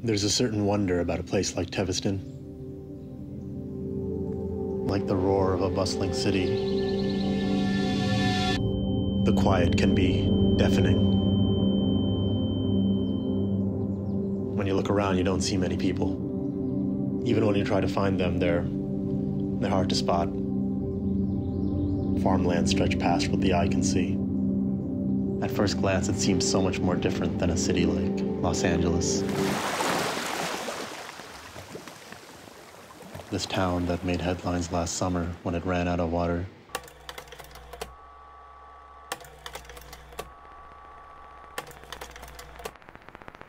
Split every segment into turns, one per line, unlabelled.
There's a certain wonder about a place like Teviston. Like the roar of a bustling city. The quiet can be deafening. When you look around, you don't see many people. Even when you try to find them, they're, they're hard to spot. Farmland stretch past what the eye can see. At first glance, it seems so much more different than a city like Los Angeles. This town that made headlines last summer when it ran out of water.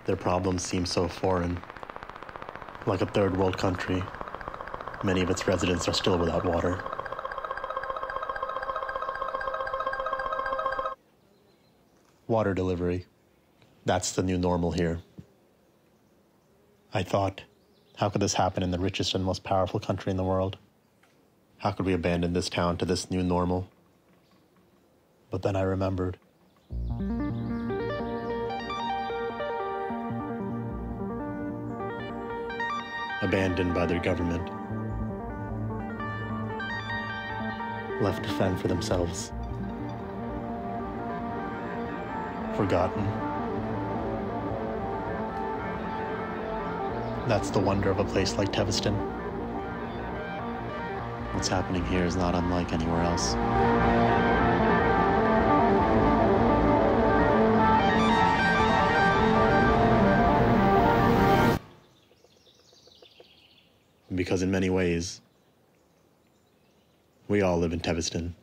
Their problems seem so foreign. Like a third world country, many of its residents are still without water. Water delivery. That's the new normal here. I thought, how could this happen in the richest and most powerful country in the world? How could we abandon this town to this new normal? But then I remembered. Abandoned by their government. Left to fend for themselves. Forgotten. That's the wonder of a place like Teviston. What's happening here is not unlike anywhere else. Because in many ways, we all live in Teviston.